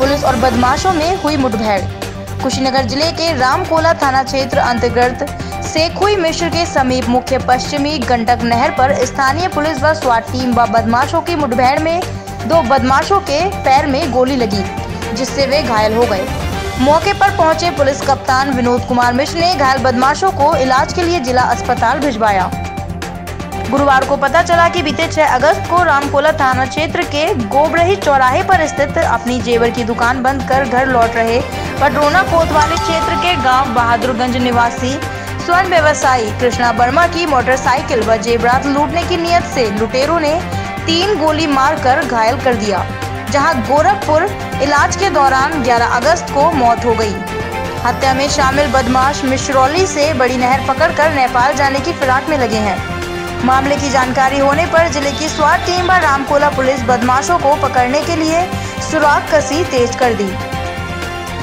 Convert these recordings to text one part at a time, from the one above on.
Police और बदमाशों में हुई मुठभेड़। कुशीनगर ज़िले के रामकोला थाना क्षेत्र अंतर्गत सेखुई मिश्र के समीप मुख्य पश्चिमी गंडक नहर पर स्थानीय पुलिस व स्वाट टीम व बदमाशों की मुठभेड़ में दो बदमाशों के पैर में गोली लगी, जिससे वे घायल हो गए। मौके पर पहुँचे पुलिस कप्तान विनोद कुमार मिश्र ने घायल बदमाशों को इलाज के लिए जिला अस्पताल भिजवाया। गुरुवार को पता चला कि बीते 6 अगस्त को रामकोला थाना क्षेत्र के गोबरही चौराहे पर स्थित अपनी जेवर की दुकान बंद कर घर लौट रहे पटरोना कोतवाली क्षेत्र के गाँव बहादुरगंज निवासी स्वर्ण व्यवसायी कृष्णा वर्मा की मोटरसाइकिल व जेवरात लूटने की नियत से लुटेरों ने तीन गोली मारकर घायल कर दिया, जहाँ गोरखपुर इलाज के दौरान 11 अगस्त को मौत हो गई। हत्या में शामिल बदमाश मिश्रौली से बड़ी नहर पकड़कर नेपाल जाने की फिराक में लगे हैं। मामले की जानकारी होने पर ज़िले की स्वाट टीम व रामकोला पुलिस बदमाशों को पकड़ने के लिए सुराग कसी तेज कर दी।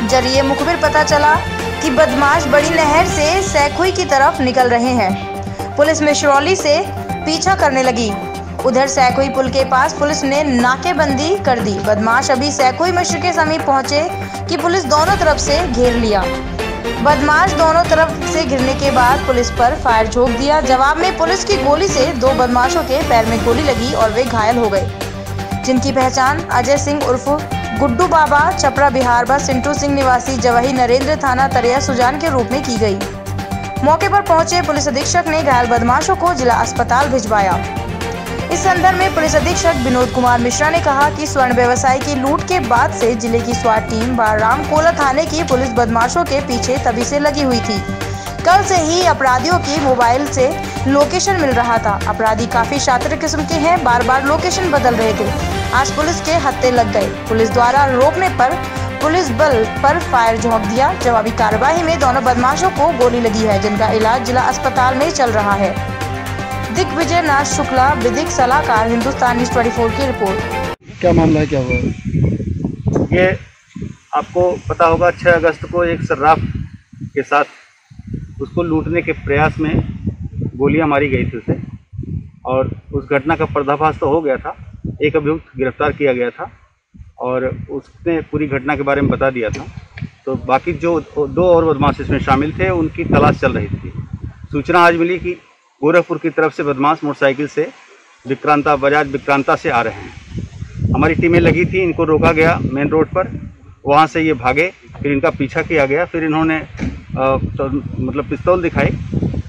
ज़रिए मुखबिर पता चला कि बदमाश बड़ी नहर से सैखुई की तरफ़ निकल रहे हैं। पुलिस मिश्रौली से पीछा करने लगी। उधर सैखुई पुल के पास पुलिस ने नाकेबंदी कर दी। बदमाश अभी सैखुई मिश्र के समीप पहुँचे कि पुलिस दोनों तरफ़ से घेर लिया। बदमाश दोनों तरफ़ से घिरने के बाद पुलिस पर फायर झोंक दिया। जवाब में पुलिस की गोली से दो बदमाशों के पैर में गोली लगी और वे घायल हो गए। जिनकी पहचान अजय सिंह उर्फ़ गुड्डू बाबा छपरा बिहार व सिंटू सिंह निवासी, जवाही नरेंद्र थाना, तरिया सुजान के रूप में की गई। मौके पर पहुँचे पुलिस अधीक्षक ने घायल बदमाशों को जिला अस्पताल भिजवाया। इस संदर्भ में पुलिस अधीक्षक विनोद कुमार मिश्रा ने कहा कि स्वर्ण व्यवसाय की लूट के बाद से ज़िले की स्वाट टीम व रामकोला थाने की पुलिस बदमाशों के पीछे तभी से लगी हुई थी। कल से ही अपराधियों की मोबाइल से लोकेशन मिल रहा था। अपराधी काफ़ी शातिर किस्म के हैं बार बार लोकेशन बदल रहे थे। आज पुलिस के हत्ते लग गए। पुलिस द्वारा रोकने पर पुलिस बल पर फायर झोंक दिया। जवाबी कार्रवाई में दोनों बदमाशों को गोली लगी है, जिनका इलाज जिला अस्पताल में चल रहा है। दिग्विजय नाथ शुक्ला विधिक सलाहकार हिंदुस्तान न्यूज़ ट्वेंटी की रिपोर्ट। क्या मामला है क्या हुआ? ये आपको पता होगा 6 अगस्त को एक सर्राफ के साथ उसको लूटने के प्रयास में गोलियाँ मारी गई थी उसे और उस घटना का पर्दाफाश तो हो गया था। एक अभियुक्त गिरफ़्तार किया गया था और उसने पूरी घटना के बारे में बता दिया था। तो बाकी जो दो और बदमाश इसमें शामिल थे उनकी तलाश चल रही थी। सूचना आज मिली कि गोरखपुर की तरफ़ से बदमाश मोटरसाइकिल से विक्रांता बजाज विक्रांता से आ रहे हैं। हमारी टीमें लगी थी इनको रोका गया मेन रोड पर। वहाँ से ये भागे फिर इनका पीछा किया गया फिर इन्होंने तो, मतलब पिस्तौल दिखाई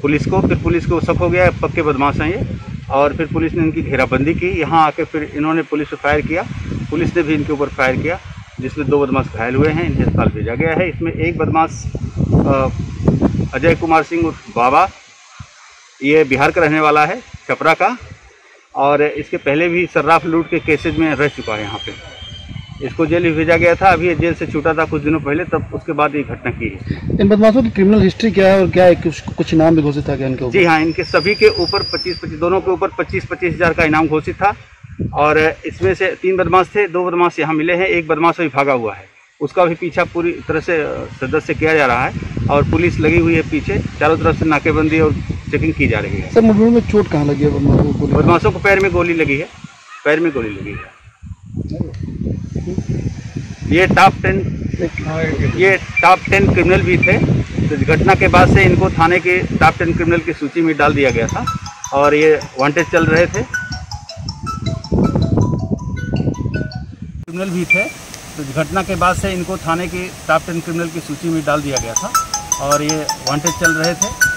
पुलिस को। फिर पुलिस को शक हो गया पक्के बदमाश हैं ये। और फिर पुलिस ने इनकी घेराबंदी की। यहाँ आके फिर इन्होंने पुलिस पर फायर किया। पुलिस ने भी इनके ऊपर फायर किया जिसमें दो बदमाश घायल हुए हैं। इन्हें अस्पताल भेजा गया है। इसमें एक बदमाश अजय कुमार सिंह बाबा ये बिहार का रहने वाला है छपरा का। और इसके पहले भी सर्राफ लूट के केसेज में रह चुका है यहाँ पे। इसको जेल भी भेजा गया था अभी जेल से छूटा था कुछ दिनों पहले तब उसके बाद ये घटना की है। इन बदमाशों की क्रिमिनल हिस्ट्री क्या है और क्या है कुछ कुछ इनाम भी घोषित था क्या इनके जी हाँ इनके सभी के ऊपर पच्चीस पच्चीस दोनों के ऊपर पच्चीस पच्चीस हज़ार का इनाम घोषित था। और इसमें से तीन बदमाश थे दो बदमाश यहाँ मिले हैं एक बदमाश अभी भागा हुआ है। उसका भी पीछा पूरी तरह से सदस्य किया जा रहा है। और पुलिस लगी हुई है पीछे चारों तरफ़ से नाकेबंदी और चेकिंग की जा रही है। सर मुठभेड़ में चोट कहाँ लगी है? बदमाशों को बदमाशों को पैर में गोली लगी है पैर में गोली लगी है। ये टॉप टेन ये टॉप टेन क्रिमिनल भी थे। तो घटना के बाद से इनको थाने के टॉप टेन क्रिमिनल की सूची में डाल दिया गया था और ये वांटेड चल रहे थे। क्रिमिनल भी थे। तो घटना के बाद से इनको थाने के टॉप टेन क्रिमिनल की सूची में डाल दिया गया था। और ये वांटेड चल रहे थे।